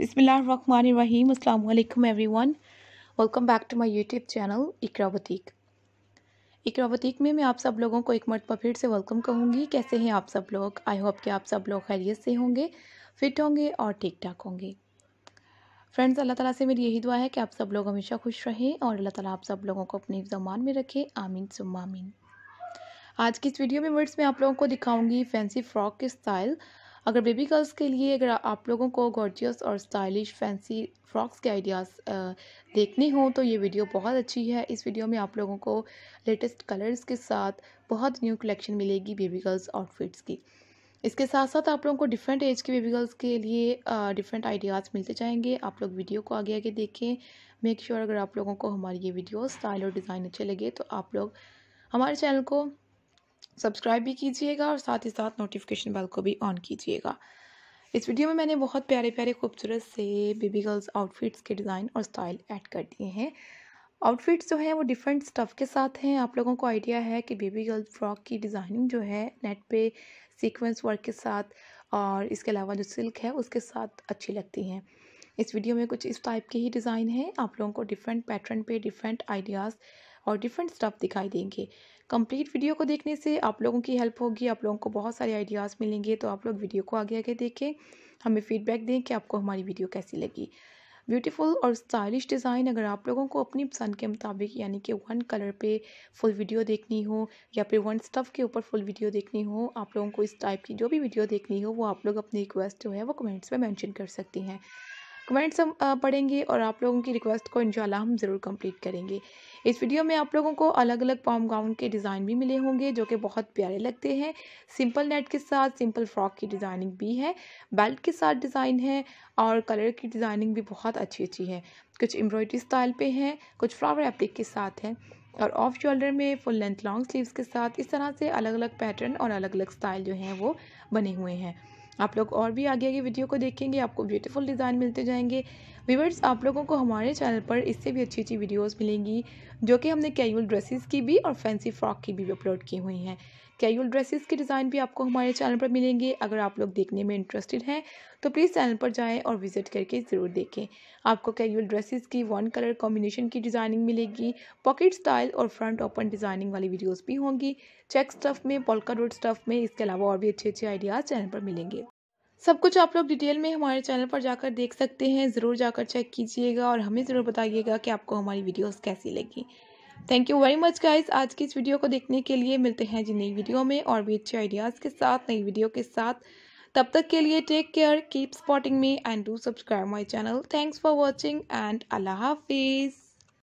Bismillahirrahmanirrahim. Assalamu alaikum everyone. Welcome back to my YouTube channel Iqra boutique Iqra boutique में मैं आप सब लोगों को एक मरतबा फिर से वेलकम कहूँगी। कैसे हैं आप सब लोग? आई होप कि आप सब लोग खैरियत से होंगे फिट होंगे और ठीक ठाक होंगे। फ्रेंड्स अल्लाह ताला से मेरी यही दुआ है कि आप सब लोग हमेशा खुश रहें और अल्लाह ताला आप सब लोगों को अपने जमान में रखे। आमीन, सुम्मा आमीन। आज की इस वीडियो में वर्ड्स में आप लोगों को दिखाऊँगी फैंसी फ्रॉक के स्टाइल अगर बेबी गर्ल्स के लिए अगर आप लोगों को गॉर्जियस और स्टाइलिश फैंसी फ्रॉक्स के आइडियाज़ देखने हों तो ये वीडियो बहुत अच्छी है। इस वीडियो में आप लोगों को लेटेस्ट कलर्स के साथ बहुत न्यू कलेक्शन मिलेगी बेबी गर्ल्स आउटफिट्स की। इसके साथ साथ आप लोगों को डिफरेंट एज के बेबी गर्ल्स के लिए डिफरेंट आइडियाज़ मिलते जाएँगे। आप लोग वीडियो को आगे आगे देखें। मेक श्योर sure अगर आप लोगों को हमारी ये वीडियो स्टाइल और डिज़ाइन अच्छे लगे तो आप लोग हमारे चैनल को सब्सक्राइब भी कीजिएगा और साथ ही साथ नोटिफिकेशन बेल को भी ऑन कीजिएगा। इस वीडियो में मैंने बहुत प्यारे प्यारे खूबसूरत से बेबी गर्ल्स आउटफिट्स के डिज़ाइन और स्टाइल ऐड कर दिए हैं। आउटफिट्स जो हैं वो डिफरेंट स्टफ़ के साथ हैं। आप लोगों को आइडिया है कि बेबी गर्ल फ्रॉक की डिज़ाइनिंग जो है नेट पे सीक्वेंस वर्क के साथ और इसके अलावा जो सिल्क है उसके साथ अच्छी लगती हैं। इस वीडियो में कुछ इस टाइप के ही डिज़ाइन हैं। आप लोगों को डिफरेंट पैटर्न पे डिफरेंट आइडियाज़ और डिफरेंट स्टफ़ दिखाई देंगे। कंप्लीट वीडियो को देखने से आप लोगों की हेल्प होगी, आप लोगों को बहुत सारे आइडियाज़ मिलेंगे तो आप लोग वीडियो को आगे आगे देखें, हमें फीडबैक दें कि आपको हमारी वीडियो कैसी लगी। ब्यूटीफुल और स्टाइलिश डिज़ाइन अगर आप लोगों को अपनी पसंद के मुताबिक, यानी कि वन कलर पे फुल वीडियो देखनी हो, या फिर वन स्टफ़ के ऊपर फुल वीडियो देखनी हो, आप लोगों को इस टाइप की जो भी वीडियो देखनी हो, वो आप लोग अपनी रिक्वेस्ट जो है वो कमेंट्स में मेंशन कर सकती हैं। कमेंट्स हम पढ़ेंगे और आप लोगों की रिक्वेस्ट को इंशाल्लाह हम ज़रूर कंप्लीट करेंगे। इस वीडियो में आप लोगों को अलग अलग पॉम गाउन के डिज़ाइन भी मिले होंगे, जो कि बहुत प्यारे लगते हैं। सिंपल नेट के साथ सिंपल फ्रॉक की डिज़ाइनिंग भी है बेल्ट के साथ डिज़ाइन है और कलर की डिज़ाइनिंग भी बहुत अच्छी अच्छी है। कुछ एम्ब्रॉयडरी स्टाइल पे हैं, कुछ फ्लावर एप्लिक के साथ हैं और ऑफ़ शोल्डर में फुल लेंथ लॉन्ग स्लीव्स के साथ इस तरह से अलग अलग पैटर्न और अलग अलग स्टाइल जो हैं वो बने हुए हैं। आप लोग और भी आगे आगे वीडियो को देखेंगे, आपको ब्यूटीफुल डिज़ाइन मिलते जाएँगे। व्यूवर्स आप लोगों को हमारे चैनल पर इससे भी अच्छी अच्छी वीडियोस मिलेंगी, जो कि हमने कैजुअल ड्रेसेस की भी और फैंसी फ्रॉक की भी अपलोड की हुई हैं। कैजुअल ड्रेसेस के डिज़ाइन भी आपको हमारे चैनल पर मिलेंगे। अगर आप लोग देखने में इंटरेस्टेड हैं तो प्लीज़ चैनल पर जाएँ और विज़िट करके ज़रूर देखें। आपको कैजुअल ड्रेसेस की वन कलर कॉम्बिनेशन की डिज़ाइनिंग मिलेगी पॉकेट स्टाइल और फ्रंट ओपन डिज़ाइनिंग वाली वीडियोज़ भी होंगी। चेक स्टफ़ में पोलका डोट स्टफ़ में, इसके अलावा और भी अच्छे अच्छे आइडियाज़ चैनल पर मिलेंगे। सब कुछ आप लोग डिटेल में हमारे चैनल पर जाकर देख सकते हैं। ज़रूर जाकर चेक कीजिएगा और हमें ज़रूर बताइएगा कि आपको हमारी वीडियोस कैसी लगी। Thank you very much guys आज की इस वीडियो को देखने के लिए मिलते हैं जी नई वीडियो में और भी अच्छे आइडियाज़ के साथ, नई वीडियो के साथ। तब तक के लिए take care keep spotting me and do subscribe my channel thanks for watching and अल्लाह हाफिज़